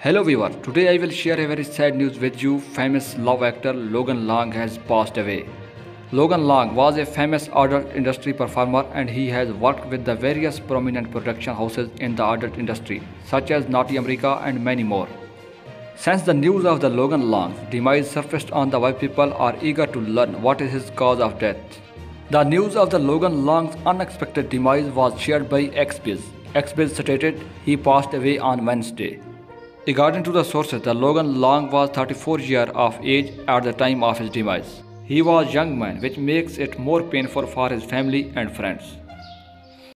Hello viewer, today I will share a very sad news with you. Famous love actor Logan Long has passed away. Logan Long was a famous adult industry performer and he has worked with the various prominent production houses in the adult industry such as Naughty America and many more. Since the news of the Logan Long demise surfaced on the web people are eager to learn what is his cause of death. The news of the Logan Long's unexpected demise was shared by XBiz. XBiz stated he passed away on Wednesday. According to the sources, the Logan Long was 34 years of age at the time of his demise. He was a young man, which makes it more painful for his family and friends.